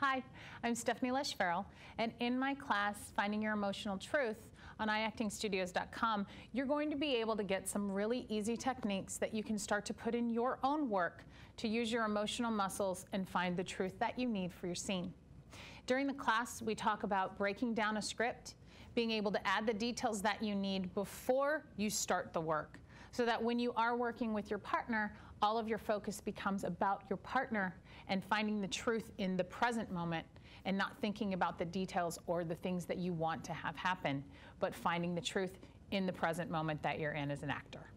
Hi, I'm Stephanie Lesh Farell, and in my class, Finding Your Emotional Truth on iactingstudios.com, you're going to be able to get some really easy techniques that you can start to put in your own work to use your emotional muscles and find the truth that you need for your scene. During the class, we talk about breaking down a script, being able to add the details that you need before you start the work, so that when you are working with your partner, all of your focus becomes about your partner and finding the truth in the present moment and not thinking about the details or the things that you want to have happen, but finding the truth in the present moment that you're in as an actor.